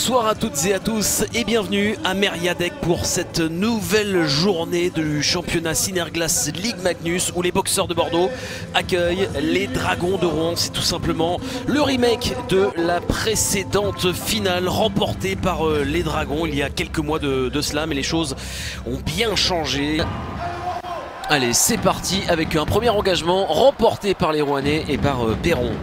Bonsoir à toutes et à tous et bienvenue à Meriadec pour cette nouvelle journée du championnat Synerglass Ligue Magnus où les boxeurs de Bordeaux accueillent les Dragons de Rouen. C'est tout simplement le remake de la précédente finale remportée par euh, les Dragons il y a quelques mois de, de cela mais les choses ont bien changé. Allez, c'est parti avec un premier engagement remporté par les Rouennais et par euh, Perron.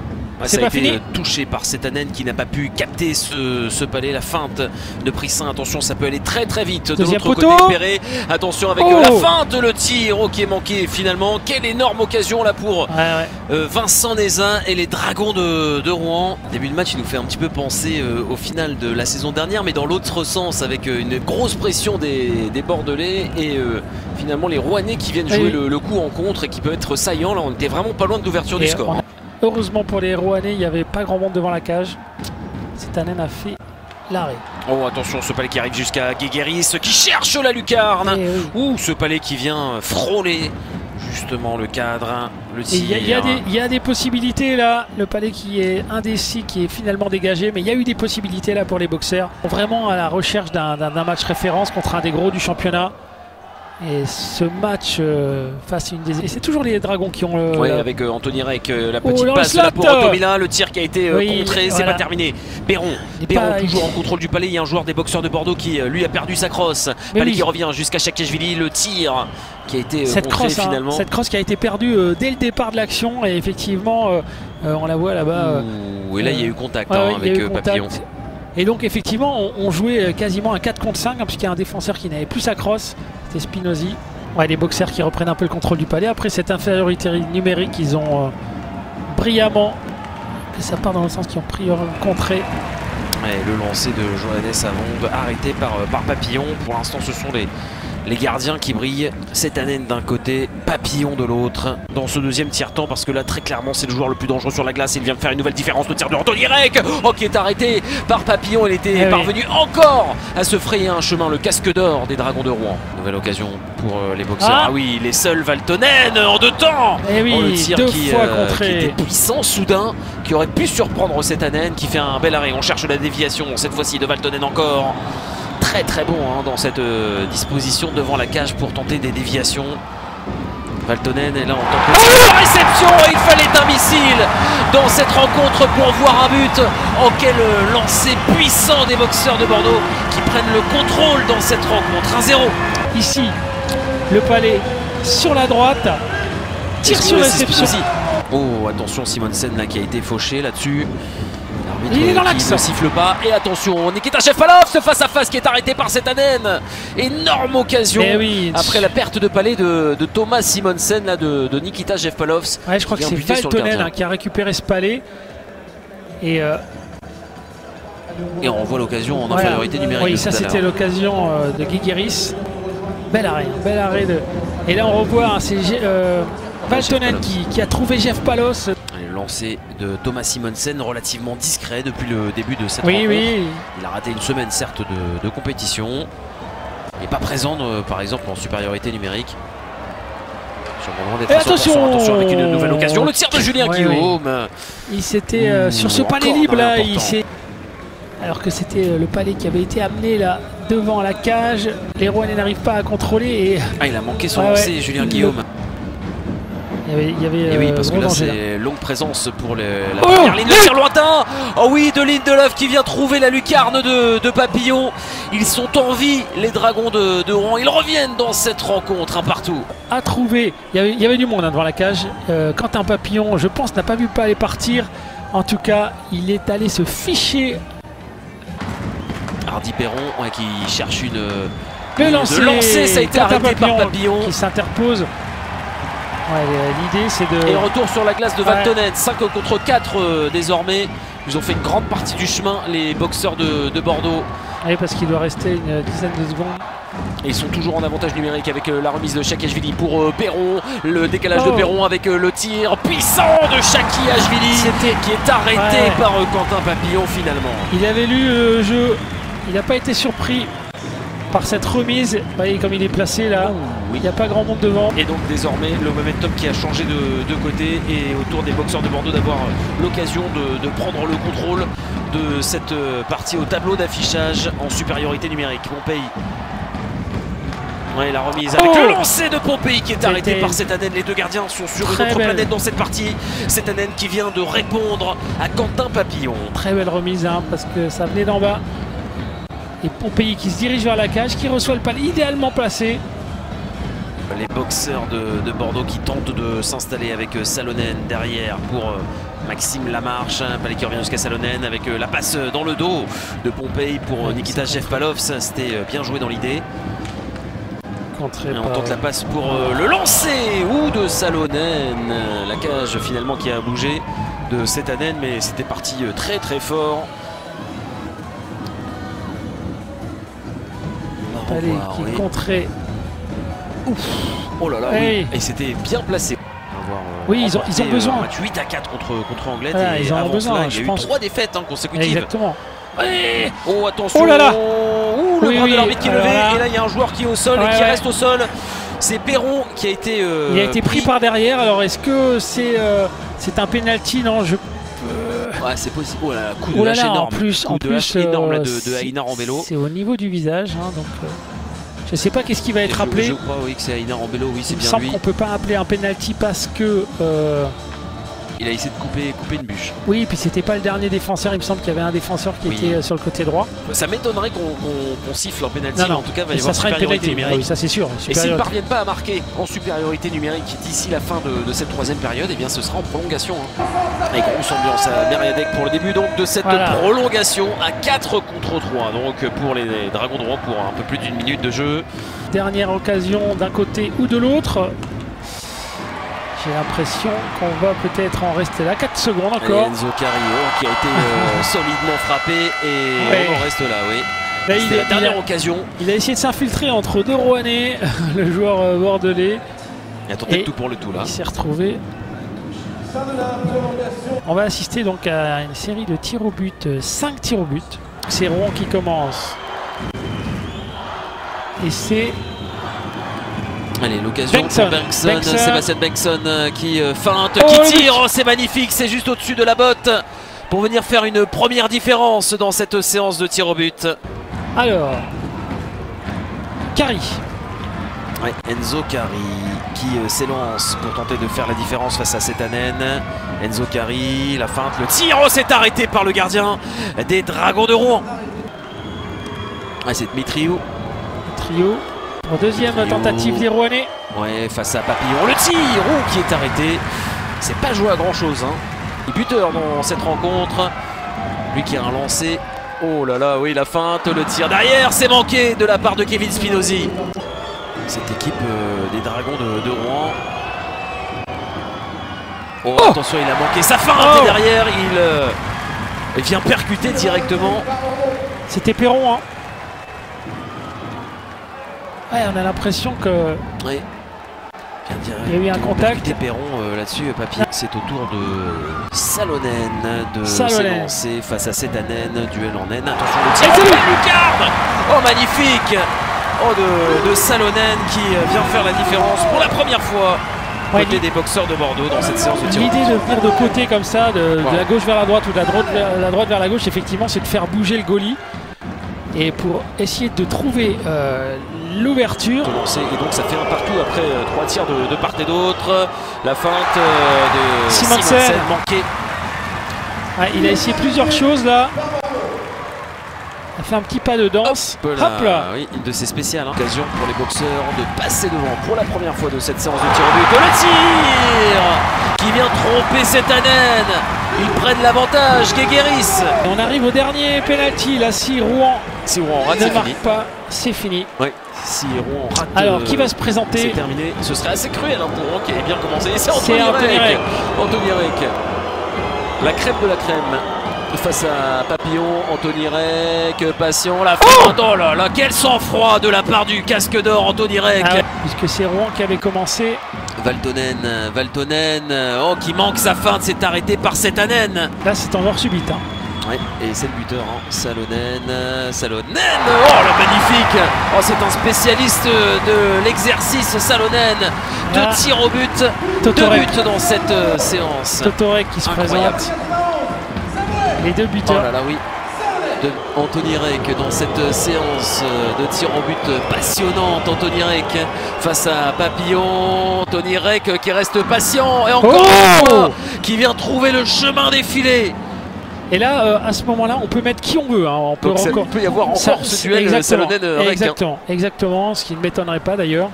C'est ça a pas été fini touché par Setanen qui n'a pas pu capter ce, ce palais. La feinte de Prissin, attention, ça peut aller très très vite. De l'autre côté, Perret, attention avec Oh. euh, la feinte, le tir oh, qui est manqué finalement. Quelle énorme occasion là pour Ouais, ouais. euh, Vincent Nézin et les Dragons de, de Rouen. Début de match, il nous fait un petit peu penser euh, au final de la saison dernière, mais dans l'autre sens, avec euh, une grosse pression des, des Bordelais et euh, finalement les Rouennais qui viennent jouer oui. le, le coup en contre et qui peuvent être saillants. Là, on était vraiment pas loin de l'ouverture du score. Heureusement pour les Rouennais, il n'y avait pas grand monde devant la cage. Setanen a fait l'arrêt. Oh, attention, ce palais qui arrive jusqu'à Guéguéris, qui cherche la lucarne. Oui. Ouh, ce palais qui vient frôler justement le cadre, hein, le. Il y, y a des- il y a des possibilités là. Le palais qui est indécis, qui est finalement dégagé, mais il y a eu des possibilités là pour les boxeurs. Vraiment à la recherche d'un match référence contre un des gros du championnat. Et ce match euh, face à une des. Et c'est toujours les Dragons qui ont le. Ouais, la- avec euh, Anthony Rec, euh, la Oh, petite passe là pour Otomila, le tir qui a été euh, Oui, contré, c'est voilà. pas terminé. Perron, Perron pas- toujours en contrôle du palais, il y a un joueur des boxeurs de Bordeaux qui euh, lui a perdu sa crosse. Mais palais oui. qui revient jusqu'à Chakashvili, le tir qui a été euh, cette contré hein, finalement. cette crosse qui a été perdue euh, dès le départ de l'action et effectivement euh, euh, on la voit là-bas. euh, et là il y a eu contact Ouais, hein, avec eu euh, contact. Papillon. Et donc effectivement, on, jouait euh, quasiment un 4 contre 5, hein, puisqu'il y a un défenseur qui n'avait plus sa crosse, c'était Spinozzi. Ouais, les boxeurs qui reprennent un peu le contrôle du palais. Après cette infériorité numérique, ils ont euh, brillamment, et ça part dans le sens qu'ils ont pris euh, contré. Ouais, le lancer de Johannes Savonde arrêté par Papillon. Pour l'instant, ce sont les, les gardiens qui brillent. Setanen d'un côté, Papillon de l'autre. Dans ce deuxième tiers-temps, parce que là, très clairement, c'est le joueur le plus dangereux sur la glace. Il vient de faire une nouvelle différence. Le tir de Anthony Rec, oh, qui est arrêté par Papillon. Il était Eh oui. parvenu encore à se frayer un chemin. Le casque d'or des Dragons de Rouen. Nouvelle occasion pour euh, les boxeurs. Ah. Ah, oui, les seuls Valtonen en deux temps. Et oui, Oh, le tir deux qui, fois euh, qui était puissant, soudain, qui aurait pu surprendre Setanen, qui fait un bel arrêt. On cherche la déviation, cette fois-ci de Valtonen encore. Très très bon hein, dans cette euh, disposition devant la cage pour tenter des déviations. Valtonen est là en tant que... Oh, la réception Il fallait un missile dans cette rencontre pour voir un but. Oh quel euh, lancer puissant des boxeurs de Bordeaux qui prennent le contrôle dans cette rencontre. 1-0. Ici, le palais sur la droite, tire sur réception. Oh, attention, Simonsen là qui a été fauché là-dessus. Il est dans qui l'axe. ne siffle pas. Et attention, Nikita Shefalov, ce face-à-face qui est arrêté par Setanen. Énorme occasion. Eh oui. Après la perte de palais de, de Thomas Simonsen, là, de, de Nikita Shefalov. Ouais, je crois que c'est Valtonen hein, qui a récupéré ce palais. Et euh, Et on voit l'occasion en Voilà. infériorité numérique. Oui, ça à c'était l'occasion euh, de Guigueris. Bel arrêt, hein, bel arrêt de. Et là on revoit, hein, c'est euh, Valtonen qui, qui a trouvé Jeff Palos. Le lancer de Thomas Simonsen relativement discret depuis le début de cette Oui, rencontre. oui. Il a raté une semaine certes de, de compétition. Et pas présent euh, par exemple en supériorité numérique. Sûrement loin d'être Et à 100%. attention attention avec une nouvelle occasion. Le tir de Julien Ouais, Guillaume. Il s'était euh, Ouh, sur ce palais libre là, il s'est. Alors que c'était euh, le palais qui avait été amené là devant la cage. Les Rouennais n'arrivent pas à contrôler et Ah, il a manqué son lancer, ouais. Julien Le- Guillaume. Il y avait, il y avait, Et oui, euh, parce que là, c'est longue présence pour le- la Oh première ligne. Le tir lointain Oh oui, de Lindelof qui vient trouver la lucarne de, de Papillon. Ils sont en vie, les Dragons de, de Rouen. Ils reviennent dans cette rencontre, un partout. à trouver. Il y avait, il y avait du monde hein, devant la cage. Euh, Quentin Papillon, je pense, n'a pas vu le palais partir. En tout cas, il est allé se ficher Hardy Perron ouais, qui cherche une. Le lancer, de lancer, ça a été Quentin arrêté par Papillon Papillon. qui s'interpose. Ouais, euh, L'idée, c'est de. Et retour sur la glace de Ouais. Valtonen, 5 contre 4 euh, désormais. Ils ont fait une grande partie du chemin, les boxeurs de, de Bordeaux. Oui, parce qu'il doit rester une dizaine de secondes. Et ils sont toujours en avantage numérique avec euh, la remise de Chakashvili pour euh, Perron. Le décalage de Oh. Perron avec euh, le tir puissant de Chakashvili C'était- qui est arrêté Ouais. par Quentin Papillon finalement. Il avait lu le jeu. Il n'a pas été surpris. Par cette remise. Vous voyez comme il est placé là. Il n'y a pas grand monde devant. Et donc désormais le momentum qui a changé de, côté et autour des boxeurs de Bordeaux d'avoir l'occasion de, prendre le contrôle de cette partie au tableau d'affichage en supériorité numérique. Pompey. Ouais, la remise avec oh le lancer de Pompey qui est arrêté par Setanen. Les deux gardiens sont sur une autre planète dans cette partie. Setanen qui vient de répondre à Quentin Papillon. Très belle remise hein, parce que ça venait d'en bas. Et Pompey qui se dirige vers la cage, qui reçoit le pal idéalement placé. Les boxeurs de, Bordeaux qui tentent de s'installer avec euh, Salonen derrière pour euh, Maxime Lamarche. Palais qui revient jusqu'à Salonen avec euh, la passe dans le dos de Pompey pour Nikita Jeffpalov. C'était bien joué dans l'idée. on tente la passe pour le lancer ou de Salonen. La cage finalement qui a bougé de Setanen mais c'était parti très très fort. Palais qui oui. Oh là là, oui. Et c'était bien placé. Euh, oui, ils ont, ils ont euh, besoin. 8 à 4 contre, contre Anglet. et ils ont besoin. il y a eu 3 défaites hein, consécutives. Exactement. Oh, attention. Oh là là. Ouh, le bras de l'arbitre qui est levé. Et là, il y a un joueur qui est au sol et qui reste au sol. C'est Perron qui a été. Euh, il a été pris, par derrière. Alors, est-ce que c'est c'est un penalty? Non, je. Ouais, c'est possible. Oh là là, coup de oh là énorme. En plus, coup en de plus, énorme de, de en vélo. C'est au niveau du visage. Hein, donc, je sais pas qu'est-ce qui va être appelé. Je crois oui que c'est Aina Rambello, oui c'est bien lui. Il semble qu'on peut pas appeler un penalty parce que euh, il a essayé de couper, couper une bûche. Oui, puis c'était pas le dernier défenseur. Il me semble qu'il y avait un défenseur qui était euh, sur le côté droit. Ça m'étonnerait qu'on siffle en pénalty, en tout cas, il va y avoir supériorité numérique. oui, ça c'est sûr. Et s'ils ne parviennent pas à marquer en supériorité numérique d'ici la fin de, cette troisième période, eh bien ce sera en prolongation. Hein. Et grosse ambiance à Meriadec pour le début donc de cette prolongation à 4 contre 3. Donc pour les Dragons de Rouen pour un peu plus d'une minute de jeu. Dernière occasion d'un côté ou de l'autre. J'ai l'impression qu'on va peut-être en rester là. 4 secondes encore. Enzo Carillo qui a été euh, solidement frappé et on en reste là, oui. C'est la dernière occasion. Il a essayé de s'infiltrer entre deux Rouennais, le joueur euh, bordelais. Il a tenté tout pour le tout là. Il s'est retrouvé. On va assister donc à une série de tirs au but, 5 euh, tirs au but. C'est Rouen qui commence. Et c'est Allez, l'occasion pour Bengtson, Sébastien Bengtson euh, qui euh, feinte, oh, qui tire, oh, c'est magnifique, c'est juste au-dessus de la botte pour venir faire une première différence dans cette séance de tir au but. Alors, Kari. Enzo Kari qui euh, s'élance pour tenter de faire la différence face à Setanen. Enzo Kari, la feinte, le tir, oh, c'est arrêté par le gardien des Dragons de Rouen. c'est Dmitriou. Trio. Deuxième tentative des Rouennais. Ouais, face à Papillon. Le tir oh, qui est arrêté. C'est pas joué à grand chose. Hein. Il buteur dans cette rencontre. Lui qui a un lancé. Oh là là, oui, la feinte, le tir derrière, c'est manqué de la part de Kevin Spinozzi. Cette équipe euh, des Dragons de, Rouen. Oh, oh, attention, il a manqué sa feinte oh. derrière, euh, il vient percuter directement. C'était Perron, hein Ouais, on a l'impression que. Oui. Il y a eu un contact. Perron euh, là-dessus, Papy. C'est au tour de Salonen de s'élancer face à Setanen. Duel en N. Attention le tir. lucarne Oh magnifique Oh de, Salonen qui vient faire la différence pour la première fois côté des boxeurs de Bordeaux dans cette séance de tir. L'idée de venir de côté comme ça, de, la gauche vers la droite ou de la droite, vers, la droite vers la gauche, effectivement, c'est de faire bouger le goalie. Et pour essayer de trouver euh, l'ouverture. Et donc ça fait un partout après euh, trois tirs de, part et d'autre. La feinte euh, de Simonsen manquée. il a essayé plusieurs choses là. Il a fait un petit pas de danse. Hop là, Oui, une de ses spéciales. Hein. Occasion pour les boxeurs de passer devant pour la première fois de cette séance de tir au but. Le tir qui vient tromper cette Anen. Ils prennent l'avantage, Guégueris. On arrive au dernier penalty là, si Rouen, si Rouen rate, ne marque pas, c'est fini. Oui si Rouen rate. Alors, qui va se présenter C'est terminé. Ce serait assez cruel hein, pour Rouen qui avait bien commencé. C'est Anthony Rec. Anthony Rec. La crème de la crème. Face à Papillon, Anthony Rec, Passion, la oh, oh là là, quel sang-froid de la part du casque d'or, Anthony Rec. Ah puisque c'est Rouen qui avait commencé. Valtonen, Valtonen, oh qui manque sa feinte, c'est arrêté par Setanen. Là c'est en subite. Hein. Ouais, et c'est le buteur, hein. Salonen, Salonen, oh le magnifique Oh c'est un spécialiste de l'exercice Salonen, de Ah. tir au but, Totorek. deux buts dans cette euh, séance. Totorek qui se Incroyable. présente. Les deux Oh buteurs. là là oui de Anthony Rek dans cette séance de tir au but passionnante Anthony Rek face à Papillon Anthony Rek qui reste patient et encore Oh qui vient trouver le chemin des filets Et là, euh, à ce moment-là, on peut mettre qui on veut. hein. On peut donc ça encore. peut y avoir encore ce duel exactement, Salonen-Rek exactement, exactement, ce qui ne m'étonnerait pas d'ailleurs.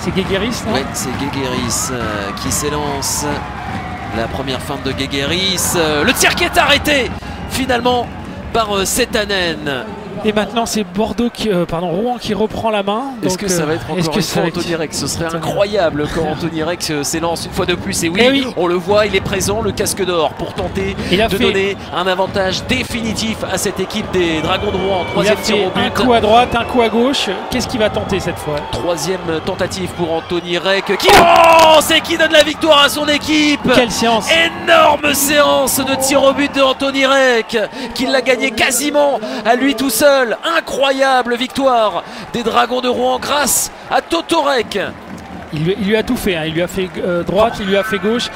C'est Guégueris, non? Oui, c'est Guégueris euh, qui s'élance. La première feinte de Guégueris. Euh, le tir qui est arrêté finalement par euh, Setanen. Et maintenant, c'est Bordeaux, qui, euh, pardon, Rouen qui reprend la main. Est-ce que ça euh, va être est-ce encore une fois être- Anthony Rex Ce serait incroyable quand Anthony Rex euh, s'élance une fois de plus. Et oui, Eh oui. on le voit, il est présent, le casque d'or, pour tenter Il a de fait- donner un avantage définitif à cette équipe des Dragons de Rouen. Troisième tir au un but. coup à droite, un coup à gauche. Qu'est-ce qu'il va tenter cette fois? Troisième tentative pour Anthony Reck qui lance et qui donne la victoire à son équipe. Quelle séance Énorme séance de tir au but de Anthony Reck qui l'a gagné quasiment à lui tout seul. Incroyable victoire des Dragons de Rouen grâce à Totorek. il lui, a tout fait. hein. Il lui a fait euh, droite, il lui a fait gauche.